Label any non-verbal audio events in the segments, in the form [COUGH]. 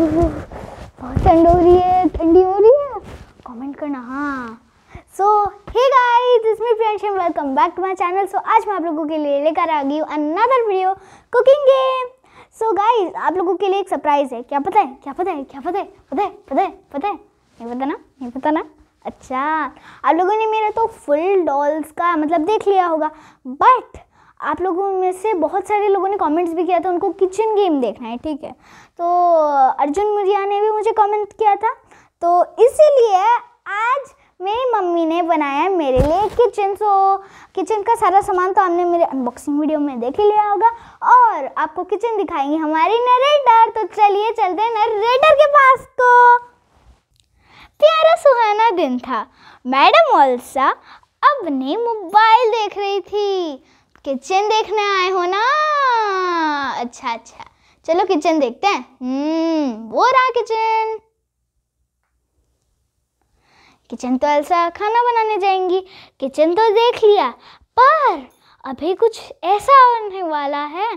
बहुत ठंड हो रही है, ठंडी हो रही है। कमेंट करना हाँ। So hey guys this me friends and welcome back to my channel so आज मैं आप लोगों के लिए लेकर आ गई हूँ another video cooking game so guys आप लोगों के लिए एक सरप्राइज़ है। क्या पता है? क्या पता है? क्या पता है? पता है? पता है? पता है? नहीं पता ना? नहीं पता ना? अच्छा आप लोगों ने मेरा तो फुल डॉल्स का मतलब देख लिया होगा। बट आप लोगों में से बहुत सारे लोगों ने कमेंट्स भी किया था, उनको किचन गेम देखना है, ठीक है? तो अर्जुन मुरिया ने भी मुझे कमेंट किया था। तो इसीलिए आज मेरी मम्मी ने बनाया मेरे लिए किचन सो किचन का सारा सामान तो आपने मेरे अनबॉक्सिंग वीडियो में देख ही लिया होगा। और आपको किचन दिखाएँगे हमारी नरेटर तो चलिए चलते हैं नरेटर के पास। को प्यारा सुहाना दिन था। मैडम ऑल्सा अपने मोबाइल देख रही थी। किचन देखने आए हो ना? अच्छा अच्छा। चलो किचन देखते हैं। हम्म वो रहा किचन किचन तो ऐसा खाना बनाने जाएँगी। किचन तो देख लिया, पर अभी कुछ ऐसा होने वाला है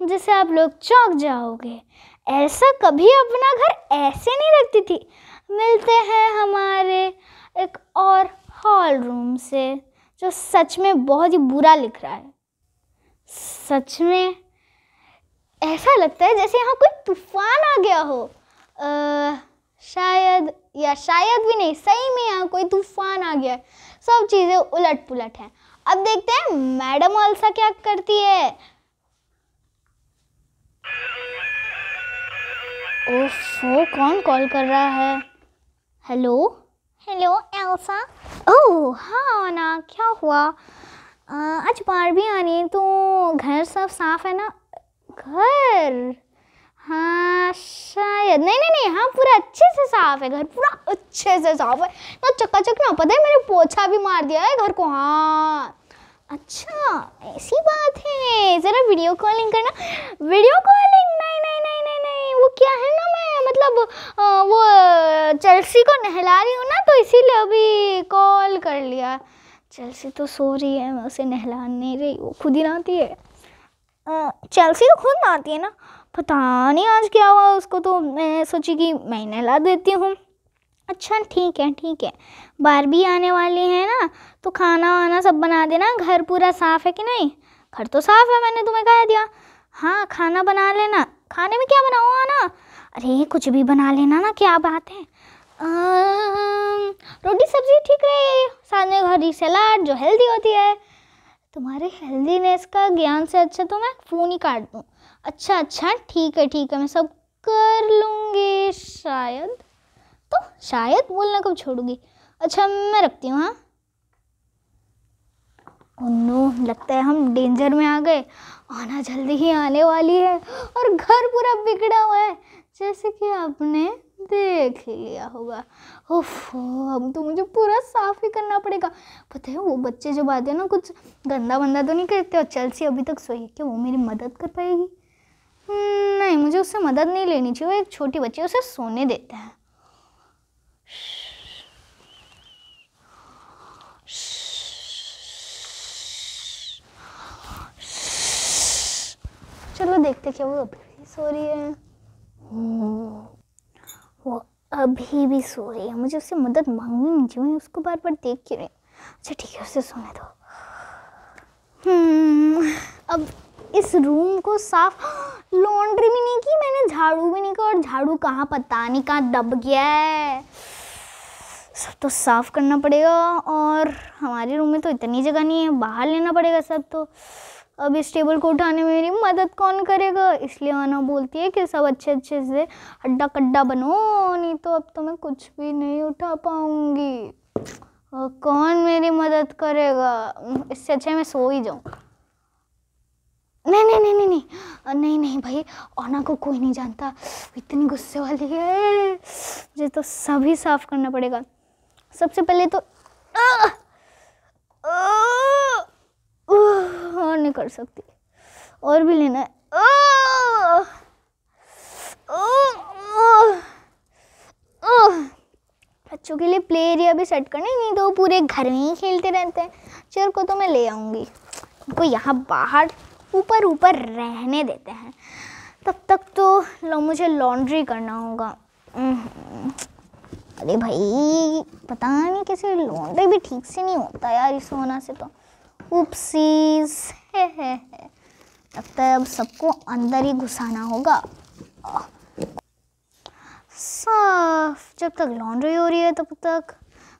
जिससे आप लोग चौंक जाओगे। ऐसा कभी अपना घर ऐसे नहीं रखती थी। मिलते हैं हमारे एक और हॉल रूम से, जो सच में बहुत ही बुरा लिख रहा है। सच में ऐसा लगता है जैसे यहाँ कोई तूफ़ान आ गया हो। आ, शायद या शायद भी नहीं सही में यहाँ कोई तूफ़ान आ गया है। सब चीज़ें उलट पुलट हैं। अब देखते हैं मैडम ऑल्सा क्या करती है। ओफो कौन कॉल कर रहा है? हेलो? हेलो एल्सा ओह हाँ ना क्या हुआ? आज बारबी आनी है तो घर सब साफ़ है ना? घर? हाँ शायद। नहीं नहीं नहीं हाँ पूरा अच्छे से साफ़ है घर, पूरा अच्छे से साफ़ है। ना चकाचक ना पता है मैंने पोछा भी मार दिया है घर को? हाँ। अच्छा ऐसी बात है। ज़रा वीडियो कॉलिंग करना। वीडियो कॉलिंग नहीं नहीं नहीं नहीं नहीं, वो क्या है ना मैं मतलब वो चेल्सी को नहला रही हूँ ना तो इसीलिए अभी कॉल कर लिया। चेल्सी तो सो रही है, मैं उसे नहला नहीं रही, वो खुद ही नहाती है। चेल्सी तो खुद नहाती है ना। पता नहीं आज क्या हुआ, उसको तो मैं सोची कि मैं नहला देती हूँ। अच्छा ठीक है ठीक है। बार भी आने वाली है ना तो खाना वाना सब बना देना। घर पूरा साफ़ है कि नहीं? घर तो साफ़ है, मैंने तुम्हें कह दिया। हाँ खाना बना लेना। खाने में क्या बनाऊँगा ना अरे, कुछ भी बना लेना ना, क्या बात है। रोटी सब्ज़ी ठीक रही। साथ में हरी सलाद, जो हेल्दी होती है। तुम्हारे हेल्दीनेस का ज्ञान से अच्छा तो मैं फ़ोन ही काट दूँ। अच्छा अच्छा ठीक है ठीक है, मैं सब कर लूँगी, शायद। तो शायद बोलना कब छोड़ूँगी? अच्छा मैं रखती हूँ हाँ। नो, लगता है हम डेंजर में आ गए। आना जल्दी ही आने वाली है और घर पूरा बिगड़ा हुआ है। जैसे कि आपने देख लिया होगा। ओफो, अब तो मुझे पूरा साफ़ ही करना पड़ेगा। पता है, वो बच्चे जब आते हैं ना, कुछ गंदा बंदा तो नहीं करते और चलसी अभी तक सोई क्या वो मेरी मदद कर पाएगी? नहीं, मुझे उससे मदद नहीं लेनी चाहिए, वो एक छोटी बच्ची उसे सोने देते हैं। चलो देखते क्या वो अभी सो रही है। वो अभी भी सो रही है। मुझे उससे मदद मांगनी नहीं चाहिए उसको बार बार देख क्यों रही अच्छा ठीक है उसे सोने दो। हम्म, अब इस रूम को साफ़ लॉन्ड्री भी नहीं की मैंने झाड़ू भी नहीं किया और झाड़ू कहाँ पता नहीं कहाँ दब गया है। सब तो साफ़ करना पड़ेगा और हमारे रूम में तो इतनी जगह नहीं है बाहर लेना पड़ेगा सब तो। अब इस टेबल को उठाने में मेरी मदद कौन करेगा? इसलिए आना बोलती है कि सब अच्छे अच्छे से हड्डा कड्डा बनो नहीं तो अब तो मैं कुछ भी नहीं उठा पाऊँगी। कौन मेरी मदद करेगा? इससे अच्छा मैं सो ही जाऊँ। नहीं नहीं नहीं नहीं नहीं। नहीं नहीं भाई ओना को कोई नहीं जानता। इतनी गुस्से वाली है। मुझे तो सभी साफ़ करना पड़ेगा। सबसे पहले तो आ, और नहीं कर सकती। और भी लेना है। ओ, ओ, ओ, ओ, बच्चों के लिए प्ले एरिया भी सेट करना नहीं तो पूरे घर में ही खेलते रहते हैं। चेयर को तो मैं ले आऊँगी। उनको यहाँ बाहर ऊपर ऊपर रहने देते हैं। तब तक तो लो मुझे लॉन्ड्री करना होगा। अरे भाई पता नहीं कैसे लॉन्ड्री भी ठीक से नहीं होता यार इस होना से तो। उपसीज है है लगता है अब सबको अंदर ही घुसाना होगा। साफ़। जब तक लॉन्ड्री हो रही है तब तक।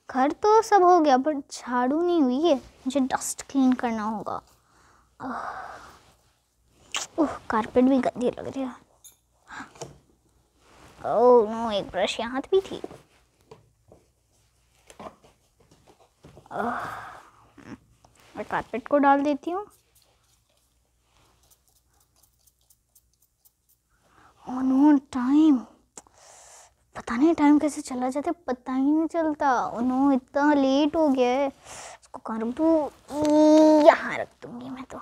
घर तो सब हो गया बट झाड़ू नहीं हुई है मुझे डस्ट क्लीन करना होगा। ओह कारपेट भी गंदी लग रही है। ओह नो एक ब्रश यहाँ भी थी। मैं कारपेट को डाल देती हूँ। नो टाइम पता नहीं टाइम कैसे चला जाता है पता ही नहीं चलता। नो इतना लेट हो गया है। इसको कर दू? यहाँ रख दूँगी मैं तो।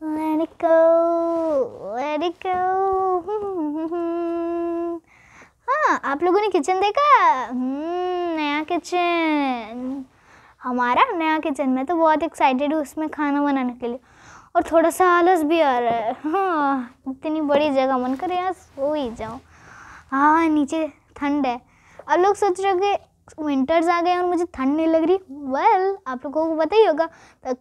Let it go, let it go. हाँ आप लोगों ने किचन देखा? हम्म, नया किचन हमारा नया किचन मैं तो बहुत एक्साइटेड हूँ उसमें खाना बनाने के लिए। और थोड़ा सा आलस भी आ रहा है। हाँ इतनी बड़ी जगह मन करे यार सो ही जाओ हाँ नीचे ठंड है। अब लोग सोच रहे हो कि विंटर्स आ गए और मुझे ठंड नहीं लग रही। वेल well, आप लोगों को पता ही होगा the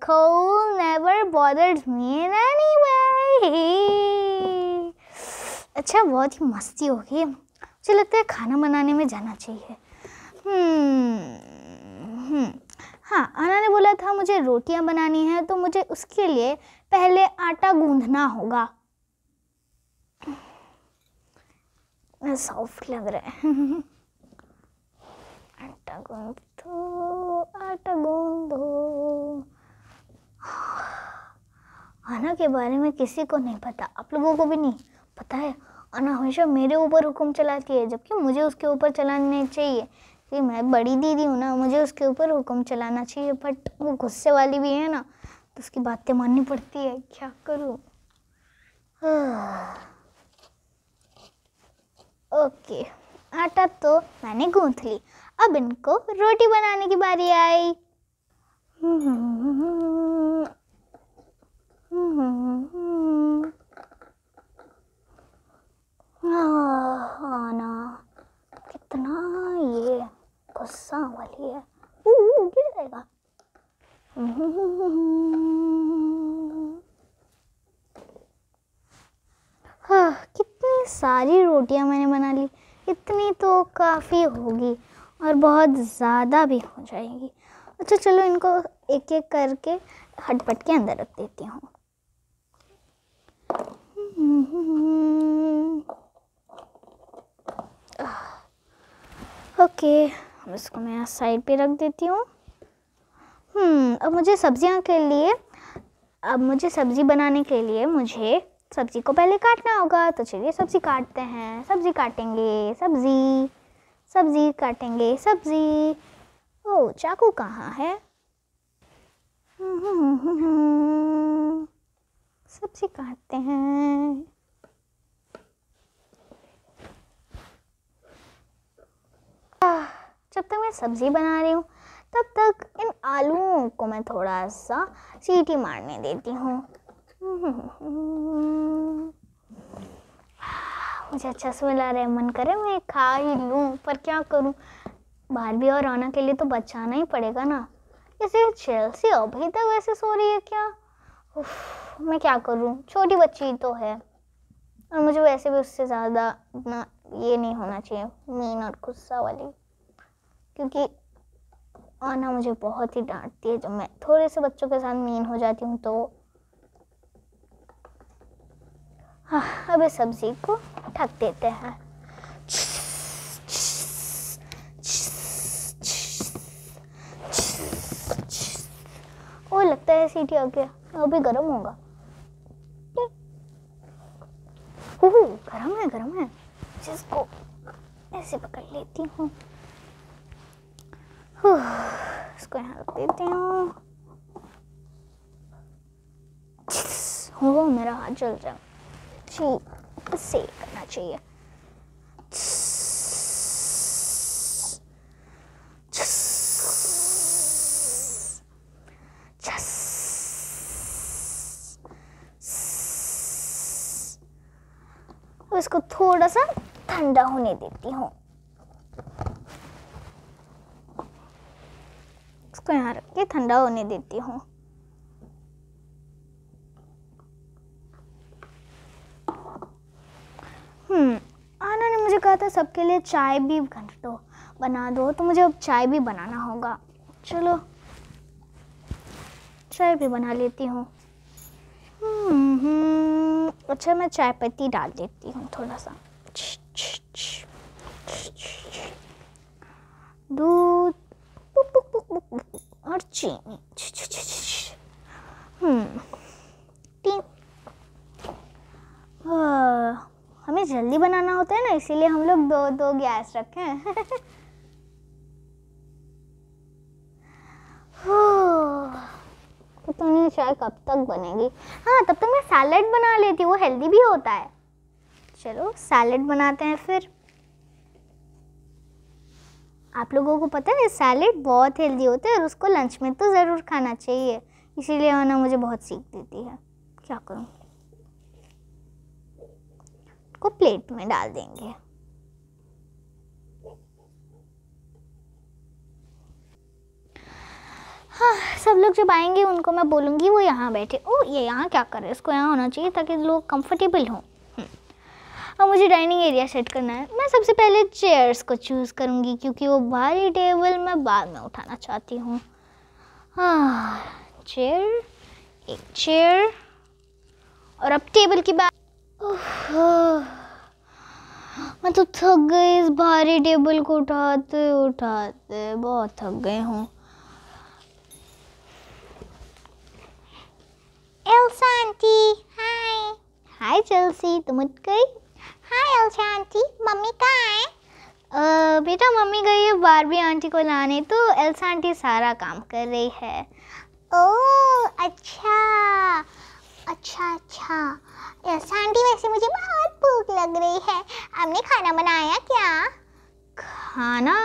bothered me in any way अच्छा बहुत ही मस्ती हो गई। मुझे लगता है खाना बनाने में जाना चाहिए। हम्म हम्म। हाँ आना ने बोला था मुझे रोटियाँ बनानी है तो मुझे उसके लिए पहले आटा गूंधना होगा। सॉफ्ट लग रहा है। आटा गूंदो आटा गूंदो आना के बारे में किसी को नहीं पता, आप लोगों को भी नहीं पता है। आना हमेशा मेरे ऊपर हुक्म चलाती है, जबकि मुझे उसके ऊपर चलाने चाहिए। कि मैं बड़ी दीदी हूँ ना, मुझे उसके ऊपर हुक्म चलाना चाहिए बट वो गुस्से वाली भी है ना तो उसकी बातें माननी पड़ती है। क्या करूँ? [SIGHS] ओके आटा तो मैंने गूंथ ली। अब इनको रोटी बनाने की बारी आई। [LAUGHS] आना। कितना ये गुस्सा वाली है। गिर जाएगा। हाँ कितनी सारी रोटियाँ मैंने बना ली। इतनी तो काफ़ी होगी और बहुत ज़्यादा भी हो जाएगी। अच्छा चलो इनको एक एक करके हटपट के अंदर रख देती हूँ। ओके, अब इसको मैं साइड पे रख देती हूँ। हम्म अब मुझे सब्ज़ियाँ के लिए, अब मुझे सब्ज़ी बनाने के लिए मुझे सब्ज़ी को पहले काटना होगा। तो चलिए सब्ज़ी काटते हैं। सब्ज़ी काटेंगे, सब्ज़ी सब्ज़ी काटेंगे, सब्ज़ी। ओ, चाकू कहाँ है? सब्ज़ी काटते हैं। जब तक मैं सब्ज़ी बना रही हूँ तब तक इन आलूओं को मैं थोड़ा सा सीटी मारने देती हूँ। मुझे अच्छा स्मेल आ रहा मन करे मैं खा ही लूँ पर क्या करूँ? बारबी और रोना के लिए तो बचाना ही पड़ेगा ना। जैसे चेल्सी अभी तक वैसे सो रही है क्या? उफ, मैं क्या करूँ? छोटी बच्ची तो है और मुझे वैसे भी उससे ज़्यादा इतना ये नहीं होना चाहिए मीन और गुस्सा वाली। क्योंकि आना मुझे बहुत ही डांटती है। जब मैं थोड़े से बच्चों के साथ मीन हो जाती हूँ तो हाँ अब इस सब्ज़ी को ढक देते हैं। ओ लगता है सीटी आ गया। अभी गर्म होगा। गरम है गरम है। जिसको ऐसे पकड़ लेती हूँ। इसको यहाँ रख देते हूँ। हो मेरा हाथ जल जाए ठीक से करना चाहिए। इसको थोड़ा सा ठंडा होने देती हूँ। इसको यहाँ रख के ठंडा होने देती हूँ। हम्म आना ने मुझे कहा था सबके लिए चाय भी दो बना दो तो मुझे अब चाय भी बनाना होगा। चलो चाय भी बना लेती हूँ। हम्म, अच्छा मैं चाय पत्ती डाल देती हूँ थोड़ा सा। दूध। और चीनी। हम्म। हमें जल्दी बनाना होता है ना, इसीलिए हम लोग दो दो गैस रखे हैं। [LAUGHS] पता नहीं चाय कब तक बनेगी। हाँ तब तक मैं सैलड बना लेती हूँ, वो हेल्दी भी होता है। चलो, सैलड बनाते हैं फिर। आप लोगों को पता है सैलड बहुत हेल्दी होता है और उसको लंच में तो ज़रूर खाना चाहिए। इसीलिए वरना मुझे बहुत सीख देती है। क्या करूँ? को प्लेट में डाल देंगे। हाँ सब लोग जब आएँगे, उनको मैं बोलूँगी, वो यहाँ बैठे। ओ ये यहाँ क्या कर रहे हैं? इसको यहाँ होना चाहिए ताकि लोग कंफर्टेबल हों। अब मुझे डाइनिंग एरिया सेट करना है। मैं सबसे पहले चेयर्स को चूज़ करूँगी, क्योंकि वो भारी टेबल मैं बाद में उठाना चाहती हूँ। चेयर एक चेयर और अब टेबल की बात। मैं तो थक गई इस भारी टेबल को उठाते उठाते बहुत थक गए हूँ। हाय। हाय चेल्सी, तुम उठ गई? हाय एल्सा आंटी मम्मी कहाँ है? बेटा मम्मी गई है बारबी आंटी को लाने। तो एल्सा आंटी सारा काम कर रही है। ओ अच्छा। अच्छा अच्छा। एल्सा आंटी वैसे मुझे बहुत भूख लग रही है। आपने खाना बनाया क्या? खाना?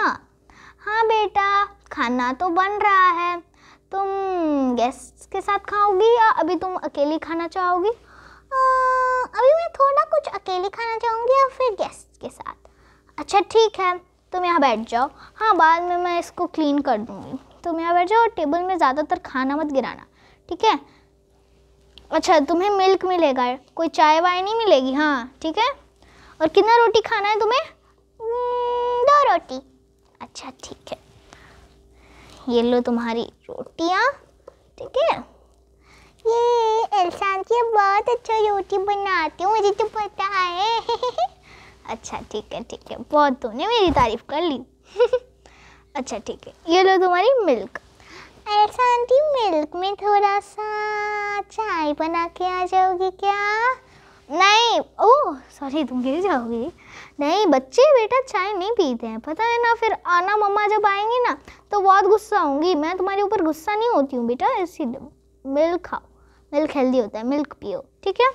हाँ बेटा, खाना तो बन रहा है। तुम गेस्ट के साथ खाओगी या अभी तुम अकेली खाना चाहोगी? अभी मैं थोड़ा कुछ अकेले खाना चाहूँगी या फिर गेस्ट के साथ? अच्छा ठीक है। तुम यहाँ बैठ जाओ। हाँ बाद में मैं इसको क्लीन कर दूँगी। तुम यहाँ बैठ जाओ टेबल में ज़्यादातर खाना मत गिराना ठीक है? अच्छा तुम्हें मिल्क मिलेगा। कोई चाय वाय नहीं मिलेगी? हाँ ठीक है? और कितना रोटी खाना है तुम्हें? हम्म, दो रोटी। अच्छा ठीक है। ये लो तुम्हारी रोटियाँ ठीक है? ये एलसान की बहुत अच्छा रोटी बनाती हूँ, मुझे तो पता है। [LAUGHS] अच्छा ठीक है ठीक है। बहुत तूने मेरी तारीफ़ कर ली। [LAUGHS] अच्छा ठीक है। ये लो तुम्हारी मिल्क एलसान की मिल्क में थोड़ा सा चाय बना के आ जाओगी क्या? नहीं, ओह सॉरी तुम गिर जाओगी। नहीं, बच्चे बेटा चाय नहीं पीते हैं। पता है ना, फिर आना मम्मा जब आएँगी ना तो बहुत गुस्सा होंगी। मैं तुम्हारे ऊपर गुस्सा नहीं होती हूँ बेटा ऐसी मिल्क खाओ। मिल्क हेल्दी होता है मिल्क पियो ठीक है?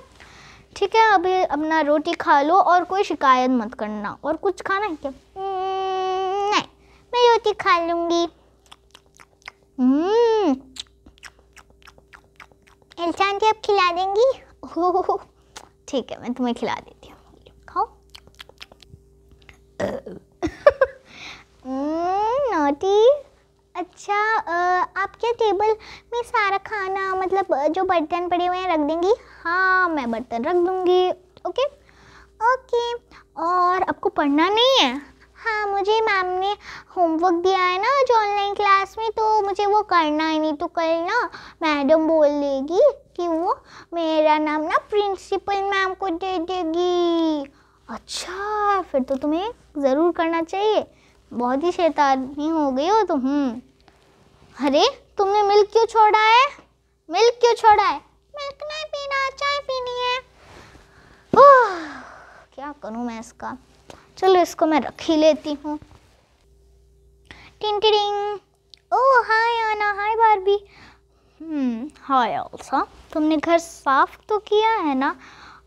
ठीक है अभी अपना रोटी खा लो और कोई शिकायत मत करना। और कुछ खाना है क्या? हम्म, नहीं मैं रोटी खा लूँगी। हम्म। एल्सान आप खिला देंगी? हो ठीक है मैं तुम्हें खिला देती हूँ। खाओ। नोटी [LAUGHS] हम्म, आपके टेबल में सारा खाना मतलब जो बर्तन पड़े हुए हैं, रख देंगी। हाँ मैं बर्तन रख दूँगी। ओके? ओके। और आपको पढ़ना नहीं है? हाँ मुझे मैम ने होमवर्क दिया है ना, जो ऑनलाइन क्लास में तो मुझे वो करना है, नहीं तो कल ना मैडम बोल देगी कि वो मेरा नाम ना प्रिंसिपल मैम को दे देगी। अच्छा फिर तो तुम्हें ज़रूर करना चाहिए। बहुत ही शैतानी हो गई हो तुम। अरे, तुमने मिल्क क्यों छोड़ा है? मिल्क क्यों छोड़ा है? मिल्क नहीं पीना, चाय पीनी है। क्या करूँ मैं इसका? चलो, इसको मैं रख ही लेती हूँ। टिंग टिंग। ओह, हाय आना, हाय बारबी। हम्म हाय ऑल्सा तुमने घर साफ़ तो किया है ना?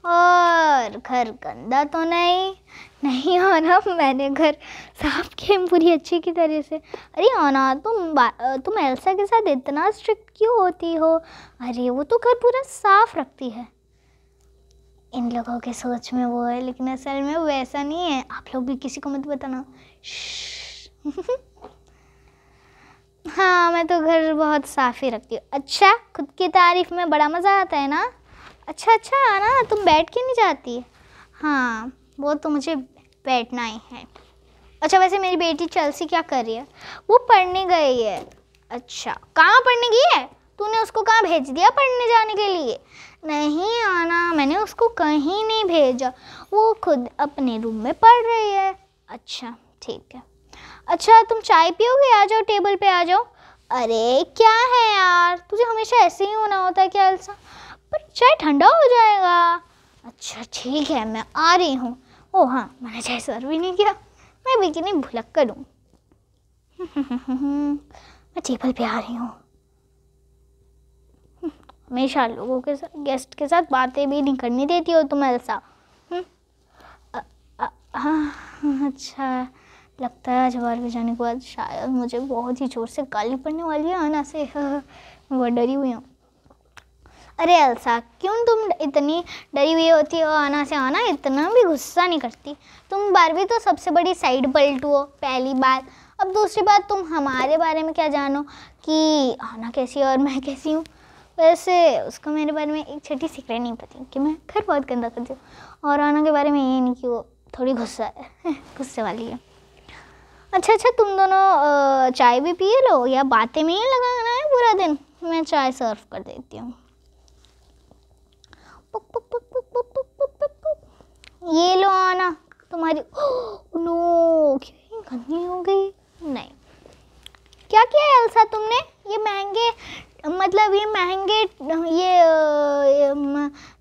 और घर गंदा तो नहीं नहीं आना मैंने घर साफ़ किया पूरी अच्छी की तरह से। अरे आना तुम तुम एल्सा के साथ इतना स्ट्रिक्ट क्यों होती हो? अरे वो तो घर पूरा साफ़ रखती है। इन लोगों के सोच में वो है, लेकिन असल में वैसा नहीं है। आप लोग भी किसी को मत बताना। [LAUGHS] हाँ मैं तो घर बहुत साफ़ ही रखती हूँ। अच्छा खुद की तारीफ़ में बड़ा मज़ा आता है ना? अच्छा अच्छा आना, तुम बैठ के नहीं जाती? हाँ वो तो मुझे बैठना ही है। अच्छा वैसे मेरी बेटी चलसी क्या कर रही है? वो पढ़ने गई है। अच्छा कहाँ पढ़ने गई है? तूने उसको कहाँ भेज दिया पढ़ने जाने के लिए? नहीं, आना, मैंने उसको कहीं नहीं भेजा। वो खुद अपने रूम में पढ़ रही है। अच्छा ठीक है। अच्छा तुम चाय पियोगे? आ जाओ, टेबल पे आ जाओ। अरे, क्या है यार? तुझे हमेशा ऐसे ही होना होता है, क्या एल्सा पर चाय ठंडा हो जाएगा। अच्छा ठीक है मैं आ रही हूँ। ओ हाँ मैंने चाय सर्व भी नहीं किया। मैं भी कि भुलक कर दूँ। [LAUGHS] मैं टेबल पे आ रही हूँ। [LAUGHS] हमेशा लोगों के साथ गेस्ट के साथ बातें भी नहीं करनी देती हो तुम ऐसा हम्म, हाँ अच्छा। लगता है आज बारहवीं जाने के बाद शायद मुझे बहुत ही ज़ोर से गाली पड़ने वाली है आना से। [LAUGHS] वो डरी हुई हूँ। अरे अलसा, क्यों तुम इतनी डरी हुई होती हो? आना से आना, इतना भी गुस्सा नहीं करती। तुम बारहवीं तो सबसे बड़ी साइड पलटू हो, पहली बात। अब दूसरी बात, तुम हमारे बारे में क्या जानो कि आना कैसी और मैं कैसी हूँ? वैसे उसको मेरे बारे में एक छोटी सीक्रेट नहीं पता कि मैं घर बहुत गंदा करती हूँ और आना के बारे में ये नहीं कि वो थोड़ी गुस्सा है, [LAUGHS] गुस्से वाली है। अच्छा अच्छा तुम दोनों चाय भी पिए लो या बातें में ही लगाना है पूरा दिन? मैं चाय सर्व कर देती हूँ। ये लो आना। तुम्हारी [GASPS] नो गंदी हो गई। नहीं। क्या किया एल्सा तुमने? ये महँगे मतलब ये महँगे, ये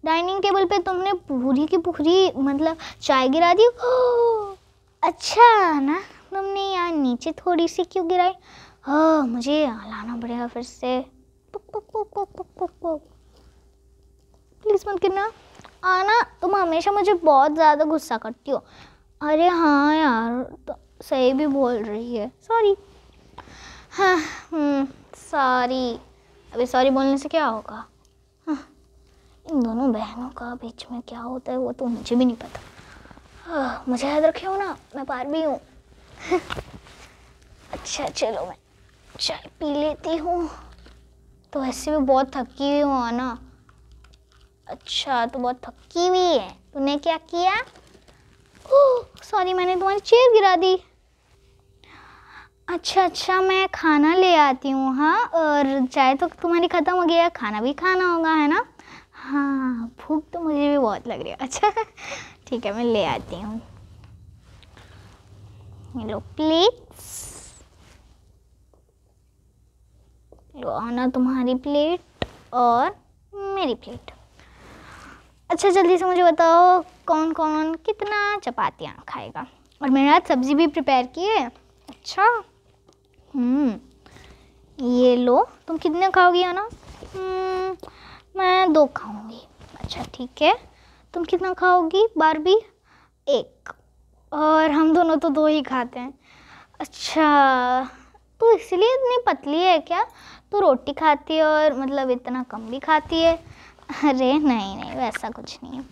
डाइनिंग टेबल पे तुमने पूरी की पूरी मतलब चाय गिरा दी। [GASPS] अच्छा ना? तुमने यहाँ नीचे थोड़ी सी क्यों गिराई? हाँ मुझे लाना पड़ेगा फिर से। प्लीज़ मत गिरना आना तुम हमेशा मुझे बहुत ज़्यादा गुस्सा करती हो। अरे हाँ यार तो सही भी बोल रही है। सॉरी हाँ सॉरी हम्म, अभी सॉरी बोलने से क्या होगा? हाँ इन दोनों बहनों का बीच में क्या होता है वो तो मुझे भी नहीं पता। हाँ, मुझे याद रखे हो ना मैं पार भी हूँ। [LAUGHS] अच्छा चलो मैं चाय पी लेती हूँ। तो ऐसे भी बहुत थकी हुई हूँ ना अच्छा तो बहुत थकी हुई है। तूने क्या किया? सॉरी मैंने तुम्हारी चेयर गिरा दी। अच्छा अच्छा मैं खाना ले आती हूँ हाँ? और चाय तो तुम्हारी ख़त्म हो गया खाना भी खाना होगा, है ना? हाँ भूख तो मुझे भी बहुत लग रही है। अच्छा [LAUGHS] ठीक है, मैं ले आती हूँ। लो प्लेट्स लो, आना तुम्हारी प्लेट और मेरी प्लेट अच्छा जल्दी से मुझे बताओ कौन कौन कितना चपातियाँ खाएगा? और मेरे हाथ सब्ज़ी भी प्रिपेयर की है। अच्छा। हम्म ये लो। तुम कितने खाओगी ना हम्म, मैं दो खाऊँगी। अच्छा ठीक है। तुम कितना खाओगी? बारबी एक। और हम दोनों तो दो ही खाते हैं। अच्छा तो इसलिए इतनी पतली है क्या? तो रोटी खाती है और मतलब इतना कम भी खाती है। अरे नहीं नहीं वैसा कुछ नहीं। है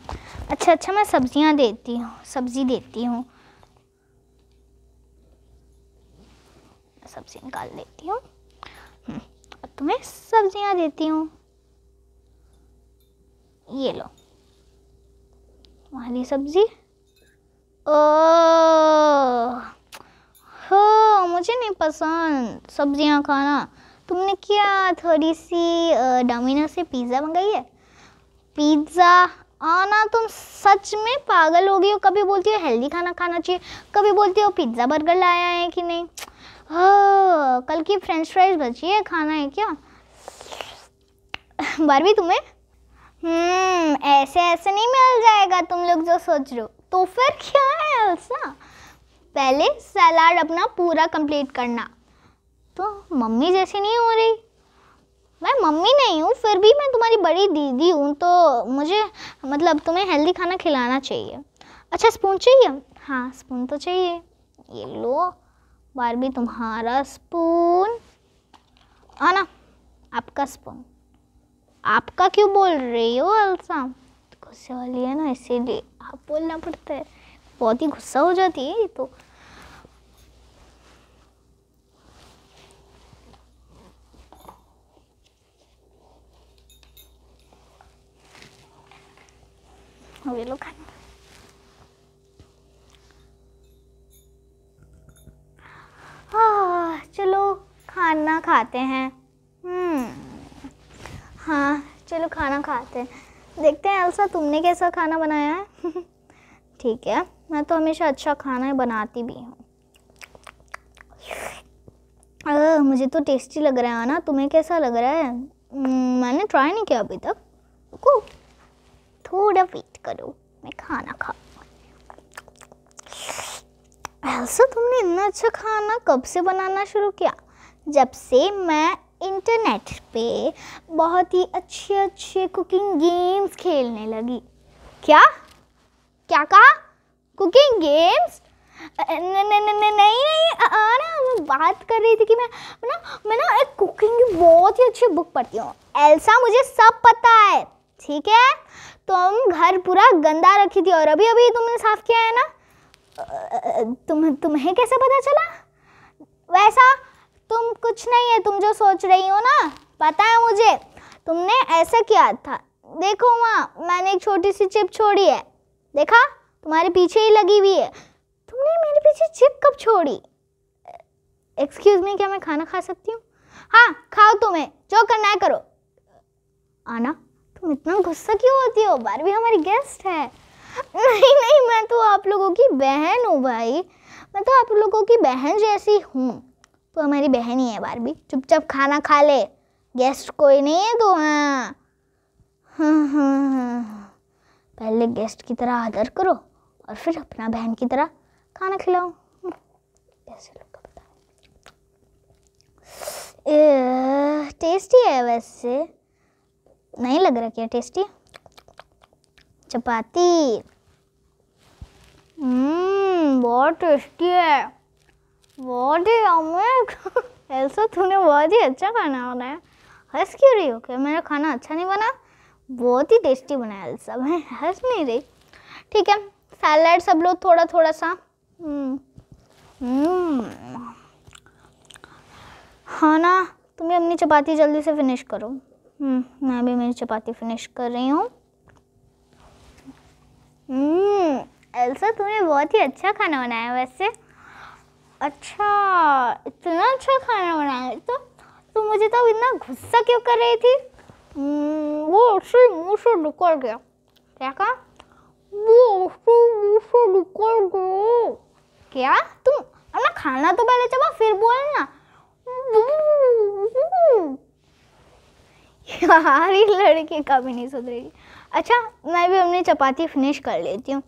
अच्छा अच्छा मैं सब्ज़ियाँ देती हूँ सब्ज़ी देती हूँ। सब्ज़ी निकाल देती हूँ। हम्म, अब तुम्हें सब्ज़ियाँ देती हूँ। ये लो। तुम्हारी सब्ज़ी। ओ हो मुझे नहीं पसंद सब्ज़ियाँ खाना। तुमने क्या थोड़ी सी डोमिनो से पिज़्ज़ा मंगाई है? पिज़्ज़ा। आना, तुम सच में पागल हो गई हो। कभी बोलती हो हेल्दी खाना खाना चाहिए, कभी बोलती हो पिज़्ज़ा बर्गर लाया है कि नहीं? हाँ कल की फ्रेंच फ्राइज बची है, खाना है क्या? बारबी, तुम्हें? हम्म ऐसे ऐसे नहीं मिल जाएगा तुम लोग जो सोच रहे हो। तो फिर क्या है, अलसा? पहले सलाड अपना पूरा कंप्लीट करना। तो मम्मी जैसी नहीं हो रही। मैं मम्मी नहीं हूँ, फिर भी मैं तुम्हारी बड़ी दीदी हूँ तो मुझे मतलब तुम्हें हेल्दी खाना खिलाना चाहिए। अच्छा स्पून चाहिए? हाँ स्पून तो चाहिए। ये लो बार भी तुम्हारा स्पून आना, आपका स्पून आपका क्यों बोल रही हो, अलसा? गुस्से वाली है ना, इसीलिए। आप बोलना पड़ता है। बहुत ही गुस्सा हो जाती है ये तो। लोग हाँ चलो खाना खाते हैं हाँ चलो खाना खाते हैं देखते हैं अलसा तुमने कैसा खाना बनाया है ठीक है मैं तो हमेशा अच्छा खाना बनाती भी हूँ मुझे तो टेस्टी लग रहा है ना तुम्हें कैसा लग रहा है मैंने ट्राई नहीं किया अभी तक थोड़ा वेट करो, मैं खाना खा ऐसा तुमने इतना अच्छा खाना कब से बनाना शुरू किया? जब से मैं इंटरनेट पे बहुत ही अच्छे अच्छे कुकिंग गेम्स खेलने लगी। क्या? क्या कहा? कुकिंग गेम्स नहीं नहीं नहीं ना, मैं बात कर रही थी कि मैं ना मैं ना एक कुकिंग की बहुत ही अच्छी बुक पढ़ती हूँ। एल्सा, मुझे सब पता है, ठीक है? तुम घर पूरा गंदा रखी थी और अभी अभी तुमने साफ़ किया है ना? तुम, तुम्हें कैसे पता चला? वैसा तुम कुछ नहीं है, तुम जो सोच रही हो ना, पता है मुझे? तुमने ऐसा किया था। देखो वहाँ मैंने एक छोटी सी चिप छोड़ी है। देखा? तुम्हारे पीछे ही लगी हुई है। तुमने मेरे पीछे चिप कब छोड़ी? एक्सक्यूज मी क्या मैं खाना खा सकती हूँ? हाँ खाओ तुम्हें। जो करना है करो। आना। तुम इतना गुस्सा क्यों होती हो? बार भी हमारी गेस्ट है। नहीं नहीं, मैं तो आप लोगों की बहन हूँ भाई। मैं तो आप लोगों की बहन जैसी हूँ। तो हमारी बहन ही है बारबी चुपचाप खाना खा ले। गेस्ट कोई नहीं है तो हाँ। हाँ हाँ हाँ पहले गेस्ट की तरह आदर करो और फिर अपना बहन की तरह खाना खिलाओ। कैसे लोग टेस्टी है वैसे। नहीं लग रहा क्या टेस्टी? चपाती। हम्म बहुत टेस्टी है। बहुत ही अमिक [LAUGHS] ऐसा तूने बहुत ही अच्छा खाना बनाया। हंस क्यों रही हो? क्या मेरा खाना अच्छा नहीं बना? बहुत ही टेस्टी बनाया ऐसा मैं [LAUGHS] हंस नहीं रही। ठीक है, सैलड सब लोग थोड़ा थोड़ा सा। हम्म हम्म। हाँ ना, तुम्हें अपनी चपाती जल्दी से फिनिश करो। मैं भी मेरी चपाती फिनिश कर रही हूँ। हम्म एल्सा तुमने बहुत ही अच्छा खाना बनाया वैसे। अच्छा इतना अच्छा खाना बनाया तो तो मुझे तो इतना गुस्सा क्यों कर रही थी? हम्म, वो उससे मुँह से निकल गया। क्या कहा? वो उससे मुँह से निकल गया। क्या? तुम अपना खाना तो पहले चबा फिर बोलना। यार लड़के का भी नहीं सुधरेगी। अच्छा मैं भी अपनी चपाती फिनिश कर लेती हूँ।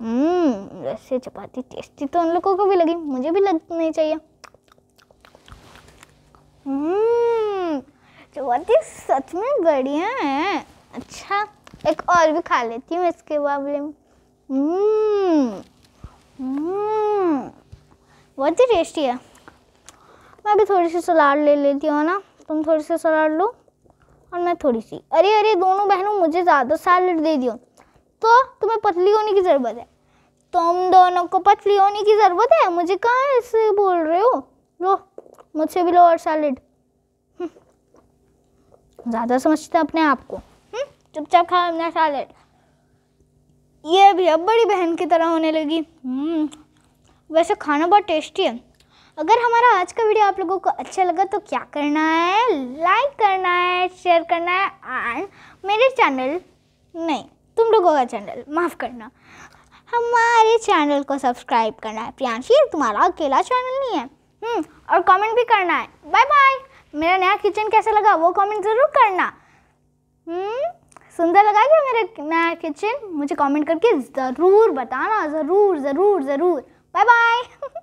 हम्म वैसे चपाती टेस्टी तो उन लोगों को भी लगी, मुझे भी लगनी चाहिए। हम्म चपाती सच में बढ़िया है। अच्छा एक और भी खा लेती हूँ इसके बाबले में। हम्म बहुत ही टेस्टी है। मैं भी थोड़ी सी सलाद ले लेती हूँ ना? तुम थोड़ी सी सलाद लो। और मैं थोड़ी सी। अरे अरे, दोनों बहनों, मुझे ज़्यादा सैलड दे दियो। तो तुम्हें पतली होने की ज़रूरत है। तुम दोनों को पतली होने की ज़रूरत है? मुझे कहाँ ऐसे बोल रहे हो? लो, मुझसे भी लो और सैलड हम्म। ज़्यादा समझते अपने आप को। हम्म। चुपचाप खाओ अपना सैलड ये भी अब बड़ी बहन की तरह होने लगी। हम्म। वैसे खाना बहुत टेस्टी है। अगर हमारा आज का वीडियो आप लोगों को अच्छा लगा तो क्या करना है? लाइक करना है शेयर करना है एंड मेरे चैनल नहीं तुम लोगों का चैनल माफ़ करना। हमारे चैनल को सब्सक्राइब करना है प्रियांशी तुम्हारा अकेला चैनल नहीं है। हम्म, और कमेंट भी करना है। बाय बाय मेरा नया किचन कैसा लगा वो कमेंट ज़रूर करना। हम्म, सुंदर लगा क्या मेरा नया किचन मुझे कमेंट करके ज़रूर बताना ज़रूर ज़रूर ज़रूर। Bye bye [LAUGHS]